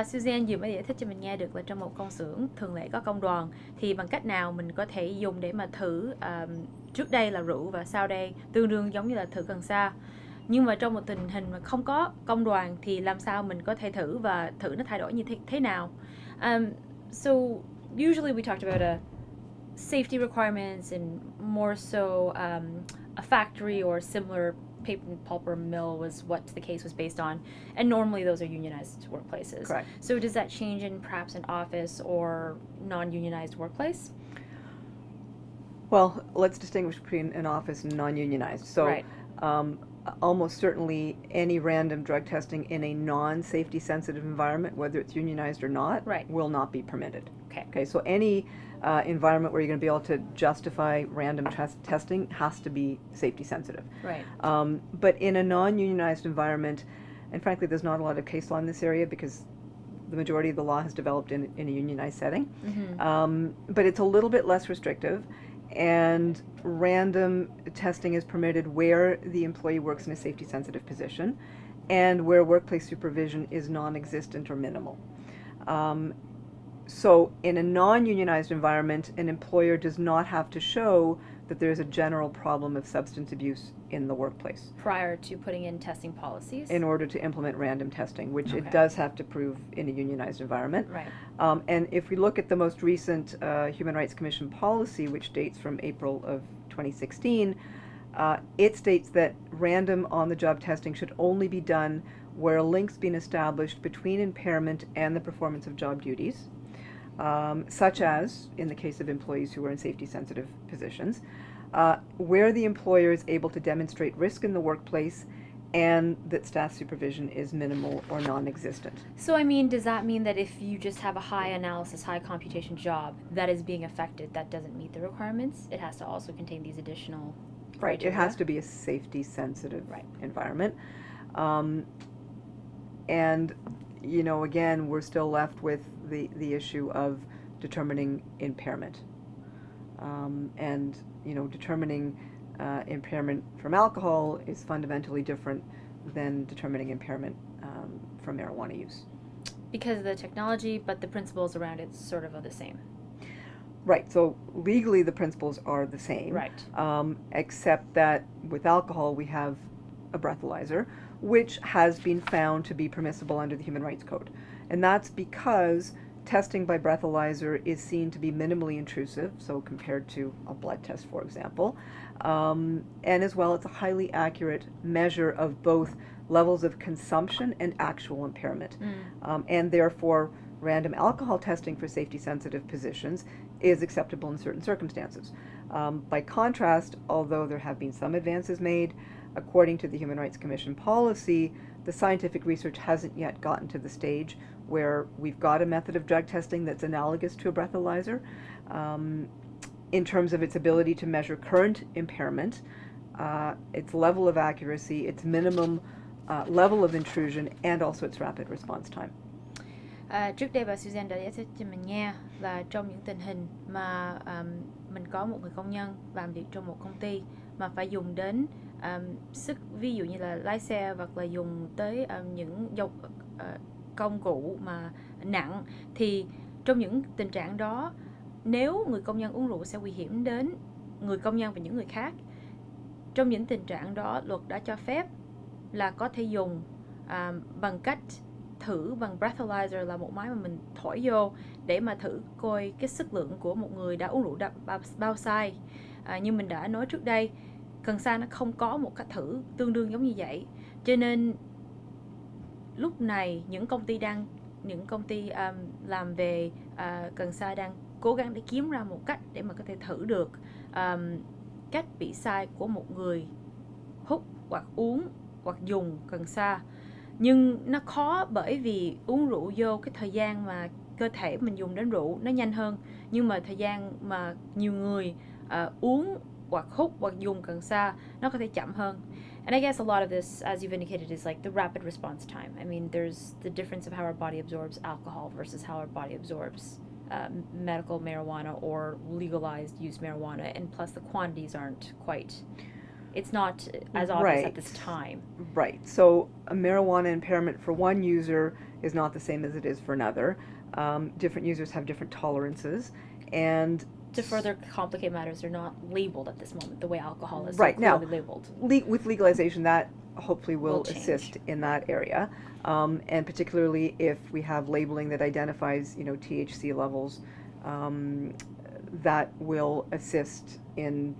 Bà Suzanne vừa mới giải thích cho mình nghe được là trong một công xưởng thường lệ có công đoàn thì bằng cách nào mình có thể dùng để mà thử um, trước đây là rượu và sau đây tương đương giống như là thử cần sa. Nhưng mà trong một tình hình mà không có công đoàn thì làm sao mình có thể thử và thử nó thay đổi như thế, thế nào? Um, so usually we talked about a safety requirements and more so um, a factory or similar paper and pulp mill was what the case was based on and normally those are unionized workplaces Correct. so does that change in perhaps an office or non-unionized workplace Well, let's distinguish between an office and non-unionized. So, Right. um, almost certainly any random drug testing in a non-safety sensitive environment, whether it's unionized or not, Right. will not be permitted. Okay Okay, so any uh, environment where you're going to be able to justify random test- testing has to be safety sensitive. right Um, but in a non-unionized environment, and frankly, there's not a lot of case law in this area because the majority of the law has developed in, in a unionized setting. Mhm. Um, but it's a little bit less restrictive, and random testing is permitted where the employee works in a safety-sensitive position, and where workplace supervision is non-existent or minimal. Um, so, in a non-unionized environment, an employer does not have to show that there's a general problem of substance abuse in the workplace prior to putting in testing policies in order to implement random testing, which Okay. it does have to prove in a unionized environment. right Um, and if we look at the most recent uh, Human Rights Commission policy, which dates from April of 2016, uh, it states that random on the job testing should only be done where a link's been established between impairment and the performance of job duties, um, such as in the case of employees who are in safety sensitive positions, uh, where the employer is able to demonstrate risk in the workplace and that staff supervision is minimal or non existent. So, I mean, does that mean that if you just have a high analysis, high computation job that is being affected, that doesn't meet the requirements? It has to also contain these additional. Right, it has to be a safety sensitive Right. environment. Um, and, you know, again, we're still left with the, the issue of determining impairment. Um, and, you know, determining uh, impairment from alcohol is fundamentally different than determining impairment um, from marijuana use. Because of the technology, but the principles around it sort of are the same. Right, so legally the principles are the same. Right. um, except that with alcohol we have a breathalyzer, which has been found to be permissible under the Human Rights Code. And that's because testing by breathalyzer is seen to be minimally intrusive, so compared to a blood test, for example. Um, and as well, it's a highly accurate measure of both levels of consumption and actual impairment. Um, and therefore, random alcohol testing for safety sensitive positions is acceptable in certain circumstances. Um, by contrast, although there have been some advances made, according to the Human Rights Commission policy, the scientific research hasn't yet gotten to the stage where we've got a method of drug testing that's analogous to a breathalyzer um, in terms of its ability to measure current impairment, uh, its level of accuracy, its minimum uh, level of intrusion, and also its rapid response time. À, trước đây bà Susan đã giải thích cho mình nghe là trong những tình hình mà um, mình có một người công nhân làm việc trong một công ty mà phải dùng đến um, sức ví dụ như là lái xe hoặc là dùng tới um, những dụng uh, công cụ mà nặng thì trong những tình trạng đó nếu người công nhân uống rượu sẽ nguy hiểm đến người công nhân và những người khác. Trong những tình trạng đó luật đã cho phép là có thể dùng à, bằng cách thử bằng breathalyzer là một máy mà mình thổi vô để mà thử coi cái sức lượng của một người đã uống rượu đã bao, sai à, như mình đã nói trước đây cần sa nó không có một cách thử tương đương giống như vậy. Cho nên lúc này những công ty đang những công ty um, làm về uh, cần sa đang cố gắng để kiếm ra một cách để mà có thể thử được um, cách bị sai của một người hút hoặc uống hoặc dùng cần sa. Nhưng nó khó bởi vì uống rượu vô cái thời gian mà cơ thể mình dùng đến rượu nó nhanh hơn. Nhưng mà thời gian mà nhiều người uh, uống hoặc hút hoặc dùng cần sa nó có thể chậm hơn. And I guess a lot of this as you've indicated is like the rapid response time I mean there's the difference of how our body absorbs alcohol versus how our body absorbs uh, medical marijuana or legalized use marijuana and plus the quantities aren't quite it's not as obvious Right. at this time. Right. So a marijuana impairment for one user is not the same as it is for another. Um, different users have different tolerances, and To further complicate matters, they're not labeled at this moment the way alcohol is Right, so now- labeled. le- with legalization, that hopefully will, Will assist in that area, um, and particularly if we have labeling that identifies, you know, THC levels, um, that will assist in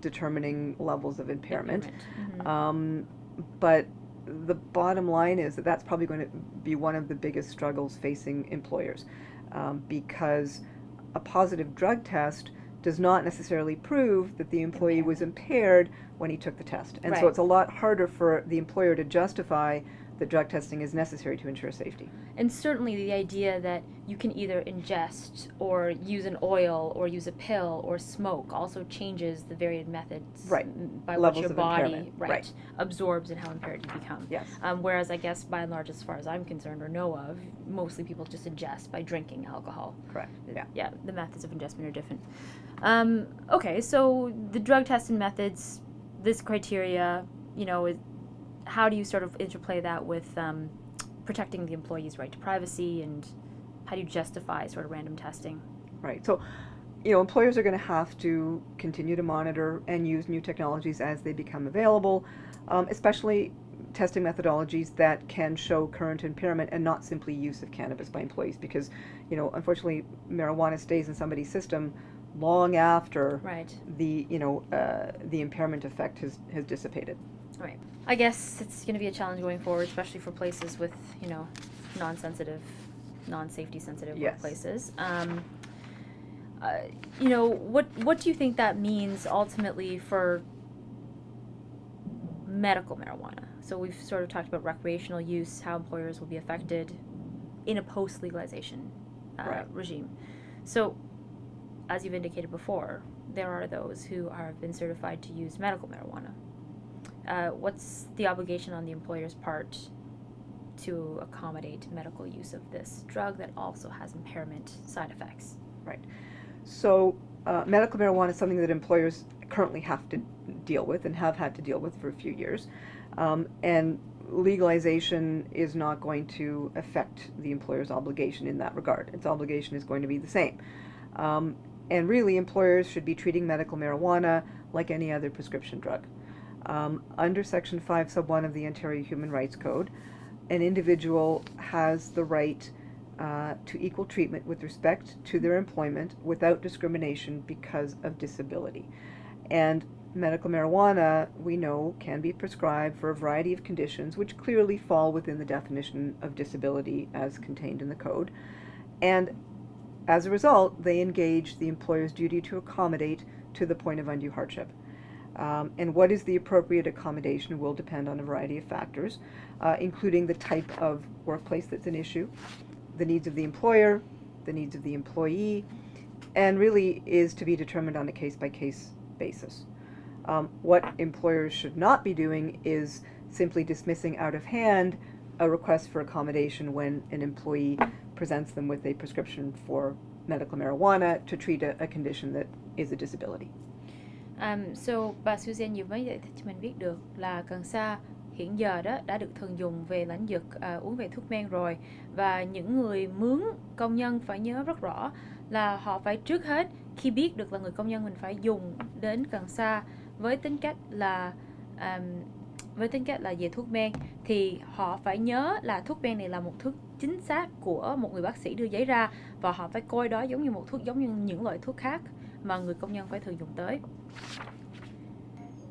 determining levels of impairment. Mhm. Um, but the bottom line is that that's probably going to be one of the biggest struggles facing employers um, because a positive drug test does not necessarily prove that the employee was impaired when he took the test. And so it's a lot harder for the employer to justify that drug testing is necessary to ensure safety. And certainly the idea that you can either ingest or use an oil or use a pill or smoke also changes the varied methods Right. by Levels which your body right, Right. absorbs and how impaired you become. Yes. Um, whereas I guess by and large, as far as I'm concerned or know of, mostly people just ingest by drinking alcohol. Correct. Yeah. Yeah, the methods of ingestment are different. Um, okay, so the drug testing methods, this criteria, you know, is, how do you sort of interplay that with um, protecting the employee's right to privacy and how do you justify sort of random testing? Right. So, you know, employers are going to have to continue to monitor and use new technologies as they become available, um, especially testing methodologies that can show current impairment and not simply use of cannabis by employees because, you know, unfortunately, marijuana stays in somebody's system long after Right. the, you know, uh, the impairment effect has, has dissipated. Right. I guess it's going to be a challenge going forward, especially for places with, you know, non-sensitive, non-safety sensitive Yes. workplaces. Um, uh, you know, what what do you think that means ultimately for medical marijuana? So we've sort of talked about recreational use, how employers will be affected in a post-legalization uh, Right. regime. So, as you've indicated before, there are those who are, have been certified to use medical marijuana. Uh, what's the obligation on the employer's part to accommodate medical use of this drug that also has impairment side effects? Right. So, uh, medical marijuana is something that employers currently have to deal with and have had to deal with for a few years. Um, and legalization is not going to affect the employer's obligation in that regard. Its obligation is going to be the same. Um, and really, employers should be treating medical marijuana like any other prescription drug. Um, under Section 5, Sub 1 of the Ontario Human Rights Code, an individual has the right uh, to equal treatment with respect to their employment without discrimination because of disability. And medical marijuana, we know, can be prescribed for a variety of conditions which clearly fall within the definition of disability as contained in the code. And as a result, they engage the employer's duty to accommodate to the point of undue hardship. Um, and what is the appropriate accommodation will depend on a variety of factors, uh, including the type of workplace that's an issue, the needs of the employer, the needs of the employee, and really is to be determined on a case by case basis. Um, what employers should not be doing is simply dismissing out of hand a request for accommodation when an employee presents them with a prescription for medical marijuana to treat a, a condition that is a disability. Um, so bà Susan vừa mới giải thích cho mình biết được là cần sa hiện giờ đó đã được thường dùng về lãnh vực à, uống về thuốc men rồi. Và những người mướn công nhân phải nhớ rất rõ là họ phải trước hết khi biết được là người công nhân mình phải dùng đến cần sa với tính cách là um, với tính cách là về thuốc men thì họ phải nhớ là thuốc men này là một thuốc chính xác của một người bác sĩ đưa giấy ra và họ phải coi đó giống như một thuốc giống như những loại thuốc khác mà người công nhân phải thường dùng tới.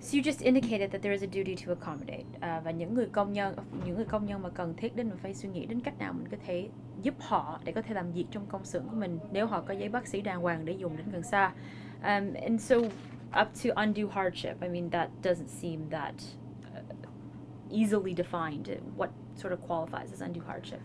So you just indicated that there is a duty to accommodate à, và những người công nhân những người công nhân mà cần thiết đến mình phải suy nghĩ đến cách nào mình có thể giúp họ để có thể làm việc trong công xưởng của mình nếu họ có giấy bác sĩ đàng hoàng để dùng đến gần xa. Um, and so up to undue hardship, I mean that doesn't seem that uh, easily defined. What sort of qualifies as undue hardship?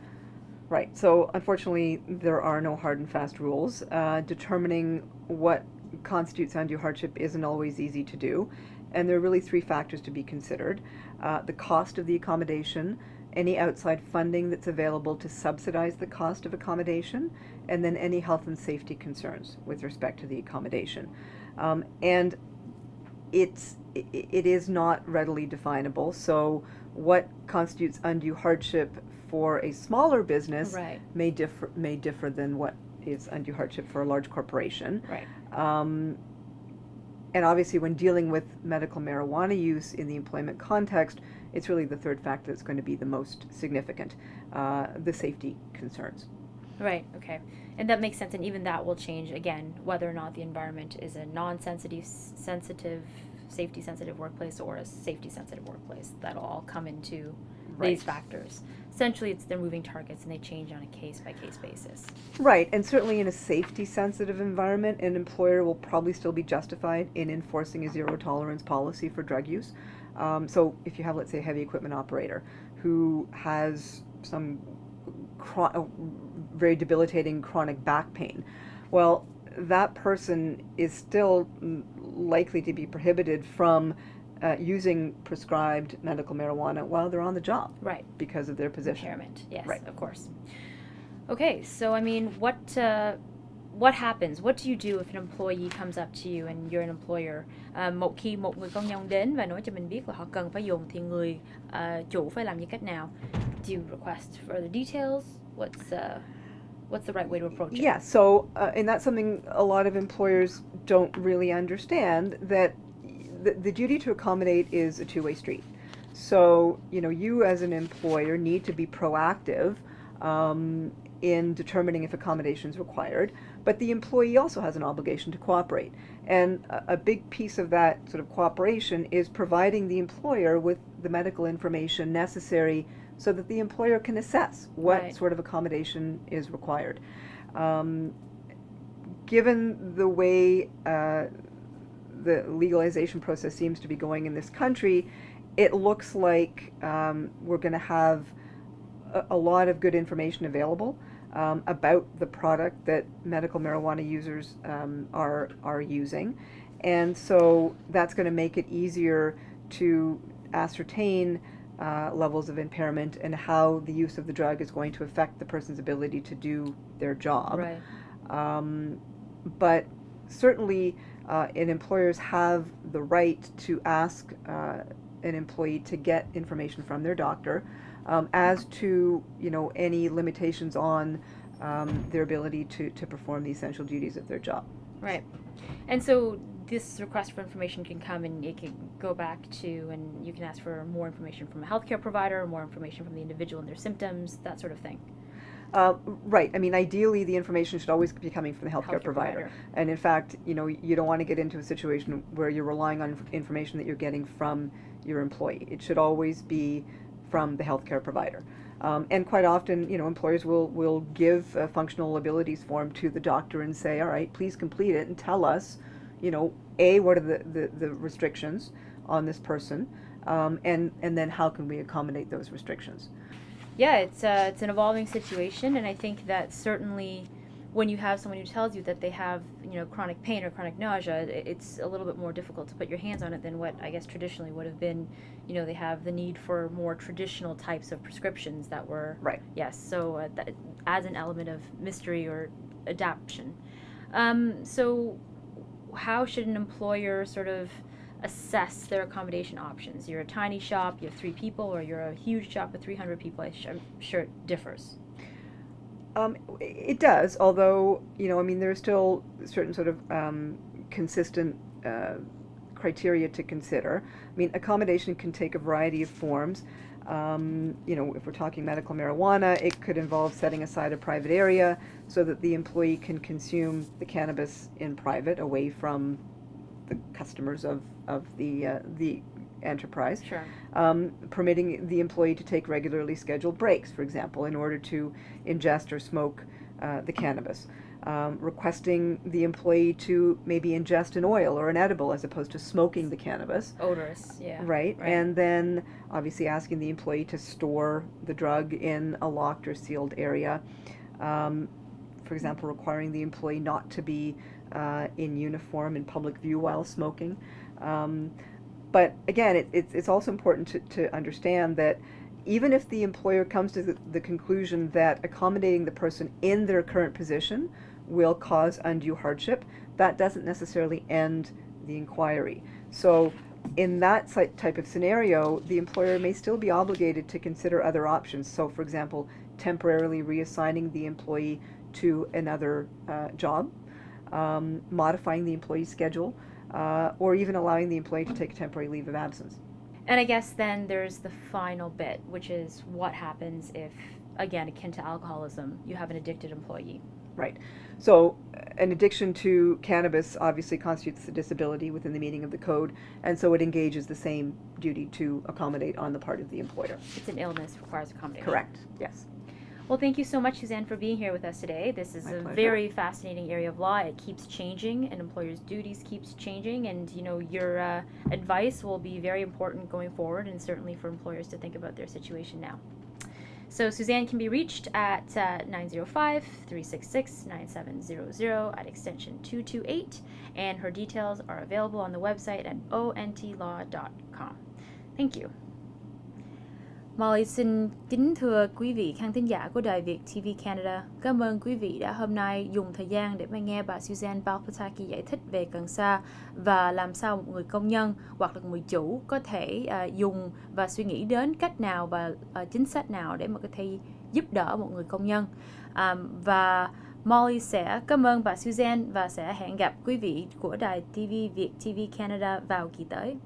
Right. So unfortunately, there are no hard and fast rules. Uh, determining what constitutes undue hardship isn't always easy to do, and there are really three factors to be considered: uh, the cost of the accommodation, any outside funding that's available to subsidize the cost of accommodation, and then any health and safety concerns with respect to the accommodation. Um, and it's it is not readily definable. So what constitutes undue hardship for a smaller business Right. may differ may differ than what is undue hardship for a large corporation. Right. Um, and obviously, when dealing with medical marijuana use in the employment context, it's really the third factor that's going to be the most significant uh, the safety concerns. Right, okay. And that makes sense, and even that will change again whether or not the environment is a non sensitive, sensitive, safety sensitive workplace or a safety sensitive workplace. That'll all come into Right. these factors. Essentially, it's they're moving targets and they change on a case by case basis. Right, and certainly in a safety sensitive environment, an employer will probably still be justified in enforcing a zero tolerance policy for drug use. Um, so if you have, let's say, a heavy equipment operator who has some uh, very debilitating chronic back pain, well, that person is still likely to be prohibited from uh, using prescribed medical marijuana while they're on the job Right. because of their position. Impairment. Yes, Right. of course. Okay, so I mean, what uh, what happens? What do you do if an employee comes up to you and you're an employer? À, một khi một người công nhân đến và nói cho mình biết là họ cần phải dùng thì người chủ phải làm như cách nào? Do you request further details? What's uh, what's the right way to approach it? Yeah, so, uh, and that's something a lot of employers don't really understand that the, the duty to accommodate is a two way street. So, you know, you as an employer need to be proactive um, in determining if accommodation is required, but the employee also has an obligation to cooperate. And a, a big piece of that sort of cooperation is providing the employer with the medical information necessary so that the employer can assess what Right. sort of accommodation is required. Um, given the way uh, the legalization process seems to be going in this country, it looks like um, we're going to have a, a lot of good information available um, about the product that medical marijuana users um, are are using, and so that's going to make it easier to ascertain uh, levels of impairment and how the use of the drug is going to affect the person's ability to do their job. Right. Um, but certainly, uh, and employers have the right to ask uh, an employee to get information from their doctor um, as to you know any limitations on um, their ability to, to perform the essential duties of their job. Right. And so this request for information can come and it can go back to, and you can ask for more information from a healthcare provider, more information from the individual and their symptoms, that sort of thing. Uh, right. I mean, ideally, the information should always be coming from the healthcare, Healthcare provider. provider. And in fact, you know, you don't want to get into a situation where you're relying on information that you're getting from your employee. It should always be from the healthcare provider. Um, and quite often, you know, employers will, will give a functional abilities form to the doctor and say, all right, please complete it and tell us, you know, A, what are the, the, the restrictions on this person, um, and, and then how can we accommodate those restrictions. Yeah, it's uh, it's an evolving situation, and I think that certainly when you have someone who tells you that they have you know chronic pain or chronic nausea, it's a little bit more difficult to put your hands on it than what I guess traditionally would have been. You know, they have the need for more traditional types of prescriptions that were Right. Yes, so uh, that adds an element of mystery or adaptation. Um, so, how should an employer sort of assess their accommodation options? You're a tiny shop, you have three people, or you're a huge shop with 300 people. I'm sure it differs. Um, it does, although you know, I mean, there are still certain sort of um, consistent uh, criteria to consider. I mean, accommodation can take a variety of forms. Um, you know, if we're talking medical marijuana, it could involve setting aside a private area so that the employee can consume the cannabis in private, away from the customers of of the uh, the enterprise Sure. um, permitting the employee to take regularly scheduled breaks, for example, in order to ingest or smoke uh, the cannabis. Um, requesting the employee to maybe ingest an oil or an edible as opposed to smoking the cannabis. Odorous, yeah. Right. right. And then obviously asking the employee to store the drug in a locked or sealed area. Um, for example, requiring the employee not to be uh, in uniform in public view while smoking. Um, but again, it, it's, it's also important to, to understand that even if the employer comes to the, the conclusion that accommodating the person in their current position will cause undue hardship, that doesn't necessarily end the inquiry. So, in that type of scenario, the employer may still be obligated to consider other options. So, for example, temporarily reassigning the employee to another uh, job, um, modifying the employee's schedule, uh, or even allowing the employee to take a temporary leave of absence. And I guess then there's the final bit, which is what happens if, again, akin to alcoholism, you have an addicted employee. Right. So, uh, an addiction to cannabis obviously constitutes a disability within the meaning of the code, and so it engages the same duty to accommodate on the part of the employer. It's an illness, requires accommodation. Correct. Yes. Well, thank you so much, Suzanne, for being here with us today. This is My a pleasure. very fascinating area of law. It keeps changing, and employers' duties keeps changing. And you know, your uh, advice will be very important going forward, and certainly for employers to think about their situation now. So Suzanne can be reached at uh, 905-366-9700 at extension 228, and her details are available on the website at ontlaw.com. Thank you. Molly xin kính thưa quý vị khán thính giả của Đài Việt TV Canada. Cảm ơn quý vị đã hôm nay dùng thời gian để mà nghe bà Suzanne Balpataki giải thích về cần sa và làm sao một người công nhân hoặc là người chủ có thể uh, dùng và suy nghĩ đến cách nào và uh, chính sách nào để mà có thể giúp đỡ một người công nhân. Um, và Molly sẽ cảm ơn bà Suzanne và sẽ hẹn gặp quý vị của Đài TV Việt TV Canada vào kỳ tới.